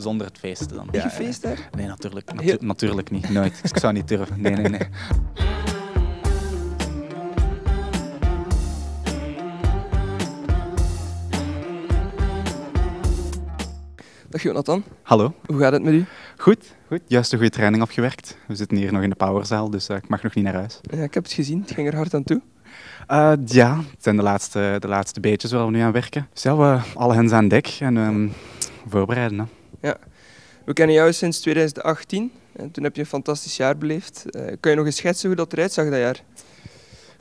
Zonder het feesten dan. Heb je feest daar? Nee, natuurlijk, natu- Heel- natuurlijk niet. Nooit. Ik zou niet durven. Nee, nee, nee. Dag Jonathan, Hallo. hoe gaat het met u? Goed, goed. Juist een goede training afgewerkt. We zitten hier nog in de powerzaal, dus eh, ik mag nog niet naar huis. Ja, ik heb het gezien, het ging er hard aan toe. Eh, ja, het zijn de laatste, de laatste beetjes waar we nu aan werken. Dus ja, we alle hens aan dek en ehm, voorbereiden. Hè. We kennen jou sinds 2018 en toen heb je een fantastisch jaar beleefd. Eh, kan je nog eens schetsen hoe dat eruit zag dat jaar?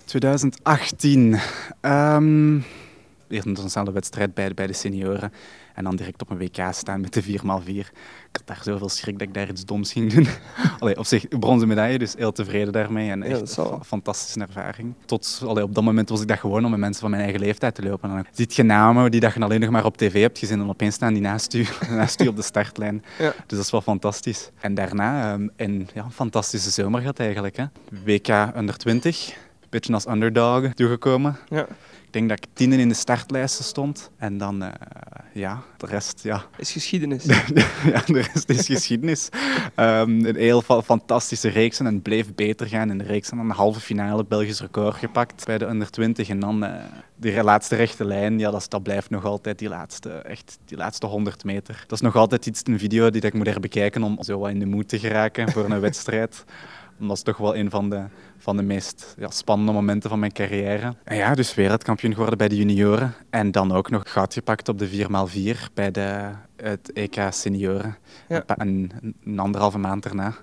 2018. Ehm eerst een internationale wedstrijd bij, bij de senioren. En dan direct op een WK staan met de 4x4. Ik had daar zoveel schrik dat ik daar iets doms ging doen. Allee, op zich, bronzen medaille, dus heel tevreden daarmee. En echt een fantastische ervaring. Tot allee, op dat moment was ik dat gewoon om met mensen van mijn eigen leeftijd te lopen. En dan ziet je namen die dat je alleen nog maar op tv hebt gezien. En opeens staan die naast u, naast u op de startlijn. Ja. Dus dat is wel fantastisch. En daarna ehm, een, ja, een fantastische zomer gehad eigenlijk. Hè. WK onder 20. Beetje als underdog toegekomen. Ja. Ik denk dat ik tiende in de startlijsten stond. En dan, eh, ja, de rest, ja. Is geschiedenis. ja, de rest is geschiedenis. Ehm, een heel fa- fantastische reeks en het bleef beter gaan in de reeks. En dan een halve finale Belgisch record gepakt bij de under 20. En dan eh die laatste rechte lijn, ja, dat blijft nog altijd die laatste, echt, die laatste 100 meter. Dat is nog altijd iets, een video die dat ik moet herbekijken om zo wat in de moed te geraken voor een wedstrijd. Dat is toch wel een van de, van de meest ja, spannende momenten van mijn carrière. En ja, dus wereldkampioen geworden bij de junioren. En dan ook nog goud gepakt op de 4x4 bij de, het EK senioren. Ja. Een, een anderhalve maand daarna.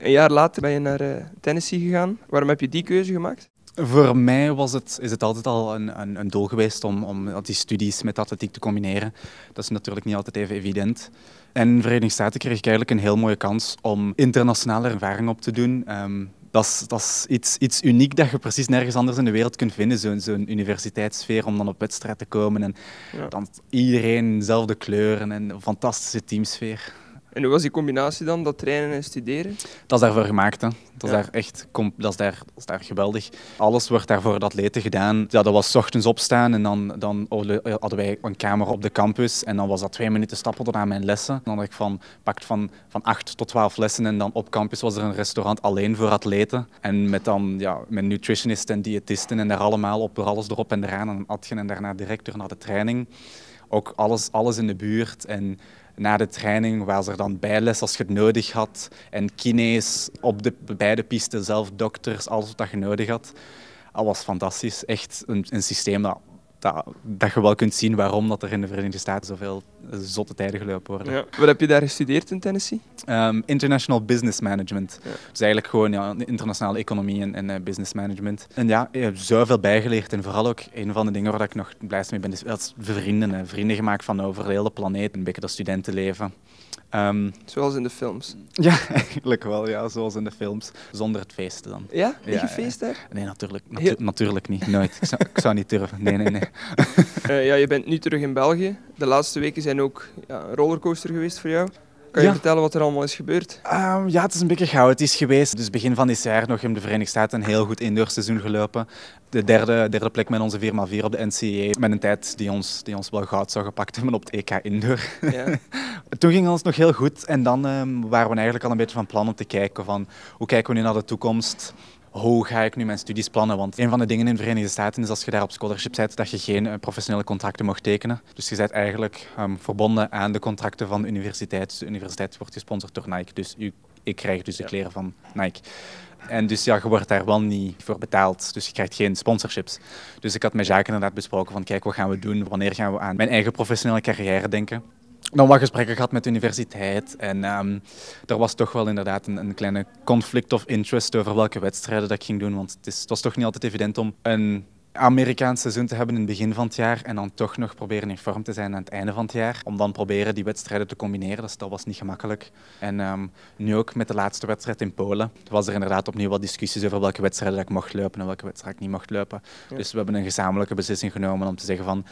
Een jaar later ben je naar eh, Tennessee gegaan. Waarom heb je die keuze gemaakt? Voor mij was het, is het altijd al een, een, een doel geweest om, om die studies met atletiek te combineren. Dat is natuurlijk niet altijd even evident. En in de Verenigde Staten kreeg ik eigenlijk een heel mooie kans om internationale ervaring op te doen. Ehm, dat is, dat is iets, iets uniek dat je precies nergens anders in de wereld kunt vinden, zo'n zo'n universiteitssfeer om dan op wedstrijd te komen. En Ja. dan iedereen dezelfde kleuren en een fantastische teamsfeer. En hoe was die combinatie dan, dat trainen en studeren? Dat is daarvoor gemaakt. Hè. Dat, is Ja. daar echt, dat, is daar, dat is daar geweldig. Alles wordt daar voor de atleten gedaan. Ja, dat was 's ochtends opstaan en dan, dan hadden wij een kamer op de campus. En dan was dat twee minuten stappen tot aan mijn lessen. Dan had ik van, pakt van, van 8 tot 12 lessen. En dan op campus was er een restaurant alleen voor atleten. En met dan ja, mijn nutritionist en diëtisten en daar allemaal op, alles erop en eraan. En dan at je en daarna direct door naar de training. Ook alles, alles in de buurt. En na de training was er dan bijles als je het nodig had. En kines op de beide pisten, zelf dokters, alles wat je nodig had. Dat was fantastisch. Echt een, een systeem dat, dat, dat je wel kunt zien waarom dat er in de Verenigde Staten zoveel zotte tijden gelopen worden. Ja. Wat heb je daar gestudeerd in Tennessee? Ehm, international Business Management. Ja. Dus eigenlijk gewoon ja, internationale economie en, en eh, business management. En ja, ik heb zoveel bijgeleerd. En vooral ook een van de dingen waar ik nog blijst mee ben, is dat is vrienden. hè. Vrienden gemaakt van over de hele planeet. Een beetje dat studentenleven. Ehm, Zoals in de films. ja, eigenlijk wel. Ja, zoals in de films. Zonder het feesten dan. Ja? Heb je Ja, ja. feest daar? Nee, natuurlijk, natu- Heel- natuurlijk niet. Nooit. Ik zou, ik zou niet durven. Nee, nee, nee. Eh, ja, je bent nu terug in België. De laatste weken zijn ook ja, een rollercoaster geweest voor jou. Kan je Ja. vertellen wat er allemaal is gebeurd? Ehm, ja, het is een beetje chaotisch geweest. Dus begin van dit jaar nog in de Verenigde Staten een heel goed indoorseizoen gelopen. De derde, derde plek met onze 4x4 op de NCAA. Met een tijd die ons, die ons wel goud zou gepakt hebben op het EK Indoor. Ja. Toen ging het nog heel goed en dan ehm, waren we eigenlijk al een beetje van plan om te kijken van hoe kijken we nu naar de toekomst. Hoe ga ik nu mijn studies plannen? Want een van de dingen in de Verenigde Staten is als je daar op scholarship bent, dat je geen eh, professionele contracten mag tekenen. Dus je bent eigenlijk ehm, verbonden aan de contracten van de universiteit. Dus de universiteit wordt gesponsord door Nike. Dus u, ik krijg dus de kleren van Nike. En dus ja, je wordt daar wel niet voor betaald. Dus je krijgt geen sponsorships. Dus ik had met Jacques inderdaad besproken van kijk, wat gaan we doen? Wanneer gaan we aan mijn eigen professionele carrière denken? Dan wat gesprekken gehad met de universiteit. En ehm, er was toch wel inderdaad een, een kleine conflict of interest over welke wedstrijden dat ik ging doen. Want het, is, het was toch niet altijd evident om een Amerikaans seizoen te hebben in het begin van het jaar en dan toch nog proberen in vorm te zijn aan het einde van het jaar. Om dan proberen die wedstrijden te combineren, dus dat was niet gemakkelijk. En ehm, nu ook met de laatste wedstrijd in Polen was er inderdaad opnieuw wat discussies over welke wedstrijden ik mocht lopen en welke wedstrijden ik niet mocht lopen. Ja. Dus we hebben een gezamenlijke beslissing genomen om te zeggen van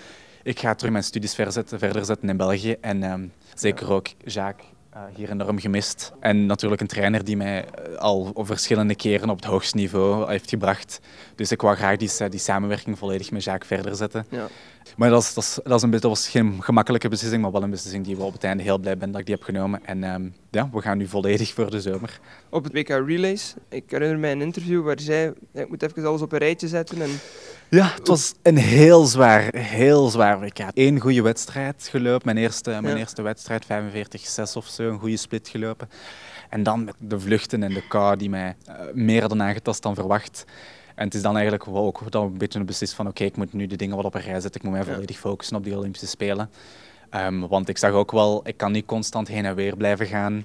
ik ga terug mijn studies verder zetten, verder zetten in België. En ehm, zeker ook Jacques hier enorm gemist. En natuurlijk een trainer die mij eh, al verschillende keren op het hoogste niveau heeft gebracht. Dus ik wou graag die, die samenwerking volledig met Jacques verder zetten. Ja. Maar dat, is, dat, is, dat, is een, dat was geen gemakkelijke beslissing, maar wel een beslissing die we op het einde heel blij ben dat ik die heb genomen. En um, ja, we gaan nu volledig voor de zomer. Op het WK Relays, ik herinner mij een interview waar zij, ik moet even alles op een rijtje zetten en ja, het was een heel zwaar, heel zwaar WK. Eén goede wedstrijd gelopen, mijn eerste, mijn eerste wedstrijd, 45-6 of zo, een goede split gelopen. En dan met de vluchten en de kou die mij uh, meer dan aangetast dan verwacht. En het is dan eigenlijk wel ook dan een beetje een beslist van oké, ik moet nu de dingen wat op een rij zetten. Ik moet mij volledig focussen op die Olympische Spelen. Um, want ik zag ook wel, ik kan niet constant heen en weer blijven gaan.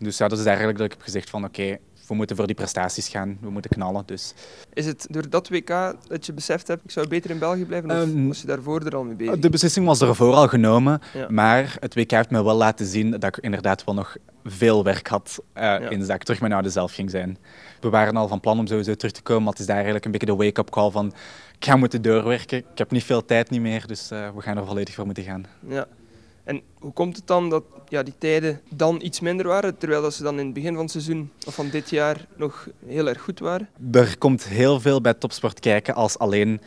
Dus ja, dat is eigenlijk dat ik heb gezegd van oké, we moeten voor die prestaties gaan, we moeten knallen. Dus. Is het door dat WK dat je beseft hebt, ik zou beter in België blijven, of um, was je daarvoor er al mee bezig? De beslissing was ervoor al genomen, maar het WK heeft me wel laten zien dat ik inderdaad wel nog veel werk had uh, ja. in zaak, terug mijn oude zelf ging zijn. We waren al van plan om sowieso terug te komen, maar het is daar eigenlijk een beetje de wake-up call van ik ga moeten doorwerken, ik heb niet veel tijd niet meer, dus uh, we gaan er volledig voor moeten gaan. Ja. En hoe komt het dan dat ja, die tijden dan iets minder waren, terwijl dat ze dan in het begin van het seizoen of van dit jaar nog heel erg goed waren? Er komt heel veel bij topsport kijken als alleen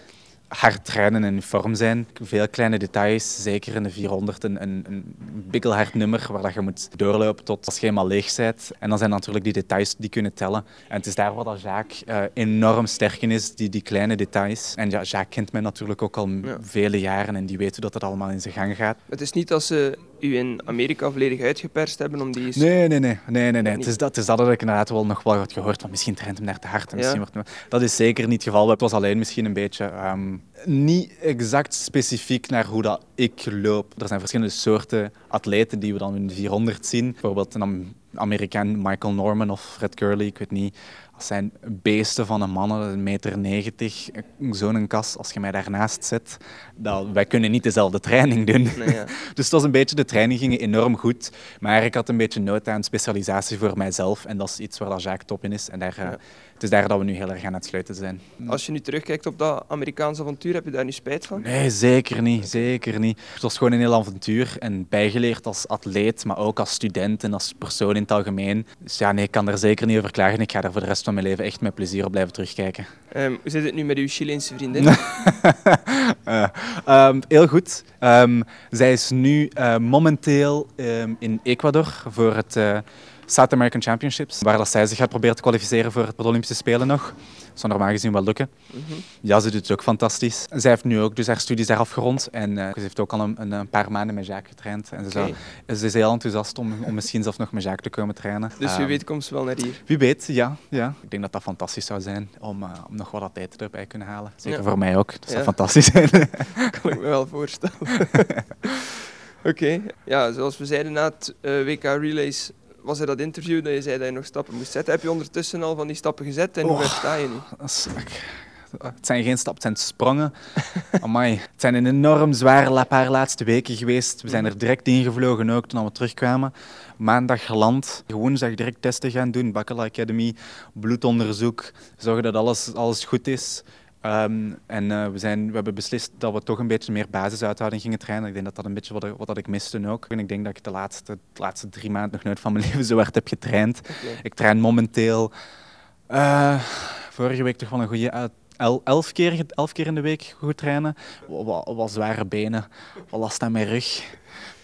hard trainen en in vorm zijn. Veel kleine details, zeker in de 400, een, een, een bikkelhard nummer waar dat je moet doorlopen tot het schema leeg bent. En dan zijn natuurlijk die details die kunnen tellen. En het is daar dat Jacques uh, enorm sterk in is, die, die kleine details. En ja, Jacques kent mij natuurlijk ook al ja. vele jaren en die weet hoe dat het allemaal in zijn gang gaat. Het is niet dat ze u in Amerika volledig uitgeperst hebben om die... Nee, nee, nee. nee, nee, nee. Het, is dat, het is dat dat ik inderdaad wel nog wel had gehoord van misschien traint hem naar te hard. En misschien ja. wordt... Dat is zeker niet het geval. Het was alleen misschien een beetje... Um, niet exact specifiek naar hoe dat ik loop. Er zijn verschillende soorten atleten die we dan in de 400 zien. Bijvoorbeeld een Amerikaan Michael Norman of Fred Curley, ik weet niet. Dat zijn beesten van een mannen, een meter negentig, zo'n kas. Als je mij daarnaast zet, dat, wij kunnen niet dezelfde training doen. Nee, ja. dus dat was een beetje, de training ging enorm goed. Maar ik had een beetje nood aan specialisatie voor mijzelf. En dat is iets waar dat Jacques top in is. En daar, ja. Het is daar dat we nu heel erg aan het sluiten zijn. Als je nu terugkijkt op dat Amerikaanse avontuur, heb je daar nu spijt van? Nee, zeker niet. Zeker niet. Het was gewoon een heel avontuur. En bijgeleerd als atleet, maar ook als student en als persoon in het algemeen. Dus ja, nee, ik kan er zeker niet over klagen. Ik ga daar voor de rest van mijn leven echt met plezier op blijven terugkijken. Um, hoe zit het nu met uw Chileense vriendin? uh, um, heel goed. Um, zij is nu uh, momenteel in Ecuador voor het uh, South American Championships, waar dat zij zich gaat proberen te kwalificeren voor het Olympische Spelen nog. Dat zou normaal gezien wel lukken. Mm -hmm. Ja, ze doet het ook fantastisch. Zij heeft nu ook dus haar studies daar afgerond en uh, ze heeft ook al een, een, paar maanden met Jacques getraind. En ze, okay. zou, ze is heel enthousiast om, om misschien zelfs nog met Jacques te komen trainen. Dus wie um, weet komt ze wel naar hier? Wie weet, ja. ja. Ik denk dat dat fantastisch zou zijn om, uh, om nog wat tijd erbij te kunnen halen. Zeker ja. voor mij ook. Dat zou ja. fantastisch zijn. kan ik me wel voorstellen. Oké, okay. ja, zoals we zeiden na het uh, WK Relays was er dat interview dat je zei dat je nog stappen moest zetten. Heb je ondertussen al van die stappen gezet en oh, hoe ver sta je nu? Het zijn geen stappen, het zijn sprongen. Amai. Het zijn een enorm zware paar laatste weken geweest. We zijn er direct ingevlogen ook toen we terugkwamen. Maandag geland, woensdag direct testen gaan doen, Bakkela Academy, bloedonderzoek, zorgen dat alles, alles goed is. Um, en uh, we, zijn, we hebben beslist dat we toch een beetje meer basisuithouding gingen trainen. Ik denk dat dat een beetje wat, wat dat ik miste ook. En ik denk dat ik de laatste, de laatste drie maanden nog nooit van mijn leven zo hard heb getraind. Okay. Ik train momenteel uh, vorige week toch wel een goede el, elf, keer, elf keer in de week goed trainen. Wat, wat zware benen, wat last aan mijn rug.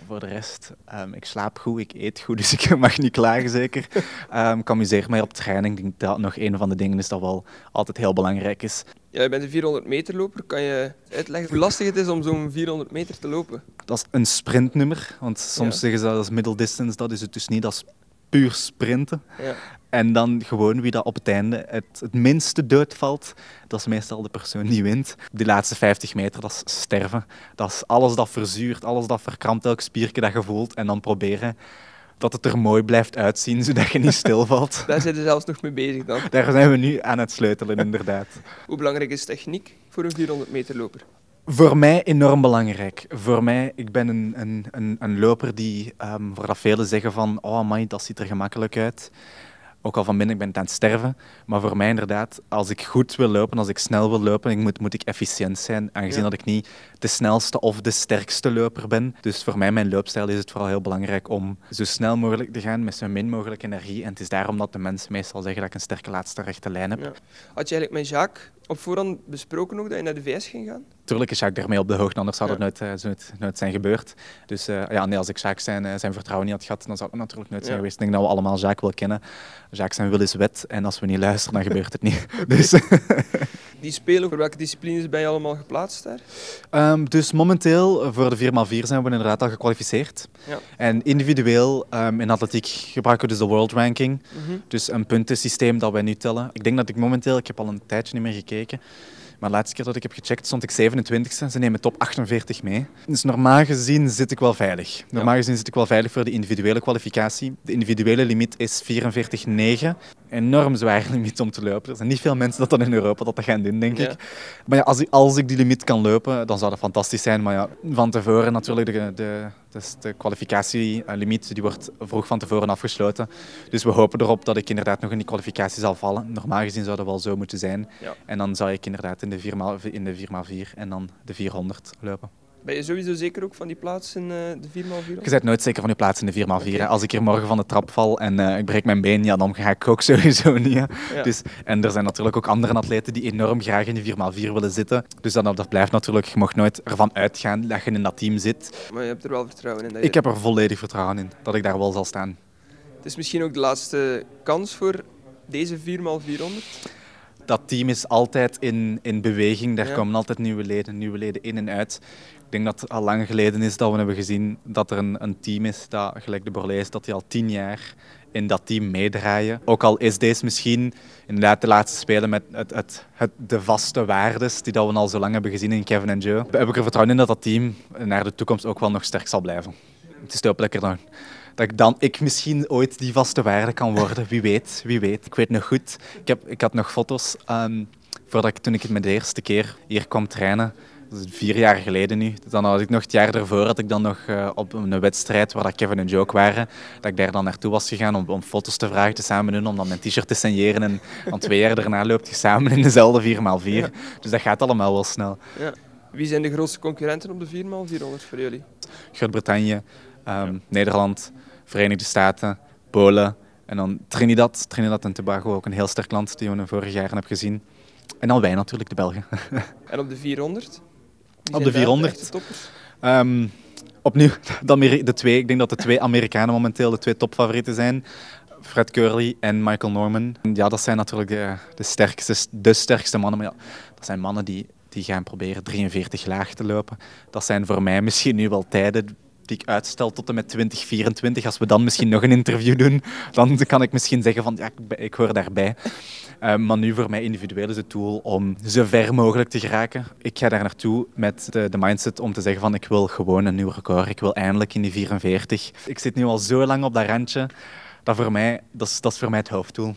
Voor de rest, um, ik slaap goed, ik eet goed, dus ik mag niet klagen zeker. Um, ik amuseer mij op training. Ik denk dat nog een van de dingen is dat wel altijd heel belangrijk is. Ja, je bent een 400 meter loper. Kan je uitleggen hoe lastig het is om zo'n 400 meter te lopen? Dat is een sprintnummer, want soms ja. zeggen ze dat is middle distance, dat is het dus niet. Dat is puur sprinten. Ja. En dan gewoon wie dat op het einde het, het minste doodvalt, dat is meestal de persoon die wint. Die laatste 50 meter, dat is sterven. Dat is alles dat verzuurt, alles dat verkrampt, elk spiertje dat je voelt. En dan proberen dat het er mooi blijft uitzien, zodat je niet stilvalt. Daar zijn we zelfs nog mee bezig dan. Daar zijn we nu aan het sleutelen, inderdaad. Hoe belangrijk is techniek voor een 400 meter loper? Voor mij enorm belangrijk. Voor mij, ik ben een, een, een, een loper die, um, voor dat velen zeggen van, oh man, dat ziet er gemakkelijk uit ook al van binnen, ik ben aan het sterven. Maar voor mij inderdaad, als ik goed wil lopen, als ik snel wil lopen, ik moet, moet ik efficiënt zijn. Aangezien ja. dat ik niet de snelste of de sterkste loper ben. Dus voor mij, mijn loopstijl, is het vooral heel belangrijk om zo snel mogelijk te gaan met zo min mogelijk energie. En het is daarom dat de mensen meestal zeggen dat ik een sterke laatste rechte lijn heb. Ja. Had je eigenlijk met Jacques op voorhand besproken ook dat je naar de VS ging gaan? Tuurlijk is Jacques daarmee op de hoogte, anders zou Ja. het nooit, eh, nooit, nooit zijn gebeurd. Dus eh, ja, nee, als ik Jacques zijn, eh, zijn vertrouwen niet had gehad, dan zou het natuurlijk nooit zijn Ja. geweest. Ik denk dat we allemaal Jacques wel kennen. Jacques zijn wil is wet en als we niet luisteren, dan gebeurt het niet. Dus, Die spelen, voor welke disciplines ben je allemaal geplaatst daar? Ehm, dus momenteel eh, voor de 4x4 zijn we inderdaad al gekwalificeerd. Ja. En individueel ehm, in atletiek gebruiken we dus de world ranking. Mhm. Dus een puntensysteem dat wij nu tellen. Ik denk dat ik momenteel, ik heb al een tijdje niet meer gekeken, maar de laatste keer dat ik heb gecheckt stond ik 27ste. Ze nemen top 48 mee. Dus normaal gezien zit ik wel veilig. Normaal gezien zit ik wel veilig voor de individuele kwalificatie. De individuele limiet is 44,9. Enorm zwaar limiet om te lopen. Er zijn niet veel mensen dat dan in Europa dat, dat gaan doen, denk Ja. ik. Maar ja, als, ik, als ik die limiet kan lopen, dan zou dat fantastisch zijn. Maar ja, van tevoren natuurlijk, de, de, dus de kwalificatielimiet die wordt vroeg van tevoren afgesloten. Dus we hopen erop dat ik inderdaad nog in die kwalificatie zal vallen. Normaal gezien zou dat wel zo moeten zijn. Ja. En dan zou ik inderdaad in de 4x, in de 4x4 en dan de 400 lopen. Ben je sowieso zeker ook van die plaats in eh, de 4x4? Je bent nooit zeker van je plaats in de 4x4. Oké. hè. Als ik hier morgen van de trap val en eh, ik breek mijn been, ja, dan ga ik ook sowieso niet. Ja. Dus, en er zijn natuurlijk ook andere atleten die enorm graag in de 4x4 willen zitten. Dus dan, dat blijft natuurlijk, je mag nooit ervan uitgaan dat je in dat team zit. Maar je hebt er wel vertrouwen in. Dat je... Ik heb er volledig vertrouwen in dat ik daar wel zal staan. Het is misschien ook de laatste kans voor deze 4x400. Dat team is altijd in, in beweging. Daar Ja. komen altijd nieuwe leden, nieuwe leden in en uit. Ik denk dat het al lang geleden is dat we hebben gezien dat er een, een team is, dat, gelijk de Borlees, dat die al tien jaar in dat team meedraaien. Ook al is deze misschien inderdaad de laatste spelen met het, het, het, de vaste waardes die dat we al zo lang hebben gezien in Kevin en Joe. Heb ik er vertrouwen in dat dat team naar de toekomst ook wel nog sterk zal blijven. Het is hopelijk dan dat ik dan ik misschien ooit die vaste waarde kan worden. Wie weet, wie weet. Ik weet nog goed. Ik, heb, ik had nog foto's ehm, voordat ik, toen ik het met de eerste keer hier kwam trainen. Dat is vier jaar geleden nu. Dus dan had ik nog het jaar daarvoor had ik dan nog eh, op een wedstrijd waar dat Kevin en ook waren, dat ik daar dan naartoe was gegaan om, om foto's te vragen te samen doen, om dan mijn t-shirt te signeren. En dan twee jaar daarna loopt je samen in dezelfde 4x4. Dus dat gaat allemaal wel snel. Ja. Wie zijn de grootste concurrenten op de 4x400 voor jullie? Groot-Brittannië, ehm, Nederland, Verenigde Staten, Polen en dan Trinidad. Trinidad en Tobago, ook een heel sterk land die we vorige jaren hebben gezien. En dan wij natuurlijk, de Belgen. En op de 400? Wie Op de daar 400? echte toppers? Ehm, opnieuw, de, Ameri- de twee. Ik denk dat de twee Amerikanen momenteel de twee topfavorieten zijn. Fred Curley en Michael Norman. Ja, dat zijn natuurlijk de, de, sterkste, de sterkste mannen. Maar ja, dat zijn mannen die, die gaan proberen 43 laag te lopen. Dat zijn voor mij misschien nu wel tijden ik uitstel tot en met 2024. Als we dan misschien nog een interview doen, dan kan ik misschien zeggen van ja, ik, ik hoor daarbij. Eh, maar nu voor mij individueel is het doel om zo ver mogelijk te geraken. Ik ga daar naartoe met de, de mindset om te zeggen van ik wil gewoon een nieuw record. Ik wil eindelijk in die 44. Ik zit nu al zo lang op dat randje. Dat, voor mij, dat, is, dat is voor mij het hoofddoel.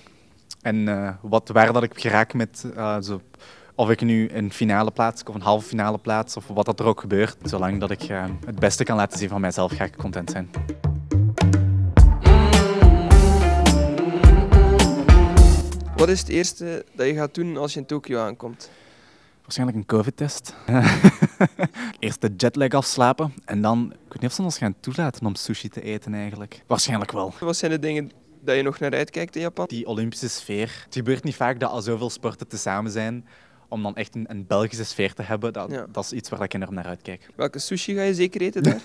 En eh, wat, waar dat ik geraak met zo, of ik nu een finale plaats of een halve finale plaats of wat dat er ook gebeurt, zolang dat ik eh, het beste kan laten zien van mijzelf, ga ik content zijn. Wat is het eerste dat je gaat doen als je in Tokio aankomt? Waarschijnlijk een COVID-test. Eerst de jetlag afslapen en dan, ik weet niet of ze ons gaan toelaten om sushi te eten eigenlijk. Waarschijnlijk wel. Wat zijn de dingen dat je nog naar uitkijkt in Japan? Die Olympische sfeer. Het gebeurt niet vaak dat al zoveel sporten tezamen zijn, om dan echt een, een Belgische sfeer te hebben. Dat, Ja. dat is iets waar ik enorm naar uitkijk. Welke sushi ga je zeker eten daar?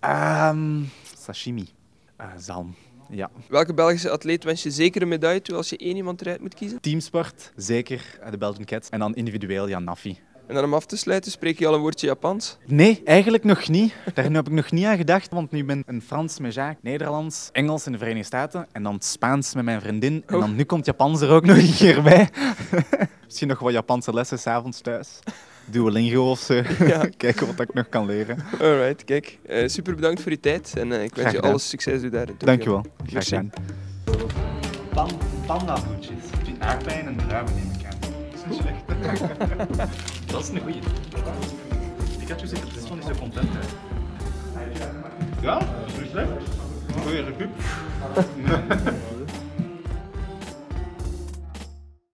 Ehm, sashimi. Eh, zalm. Ja. Welke Belgische atleet wens je zeker een medaille toe als je één iemand eruit moet kiezen? Teamsport, zeker eh, de Belgian Cats. En dan individueel, ja, Nafi. En dan om af te sluiten, spreek je al een woordje Japans? Nee, eigenlijk nog niet. Daar heb ik nog niet aan gedacht, want nu ben ik een Frans met Jacques, Nederlands, Engels in de Verenigde Staten en dan Spaans met mijn vriendin. En Oh. dan nu komt Japans er ook nog een keer bij. Misschien nog wat Japanse lessen s'avonds thuis. Duolingo of zo. Ja. Kijken wat ik nog kan leren. Alright, kijk. eh, super bedankt voor je tijd en eh, ik wens je gedaan. alle succes toe daar. Dankjewel. Graag gedaan. Pan. Die aardbeien en druiven neem ik aan. Dat is niet slecht. dat is een goeie. Pikachu zit er precies van niet zo content uit. Ja, dat is niet slecht. Goeie recup.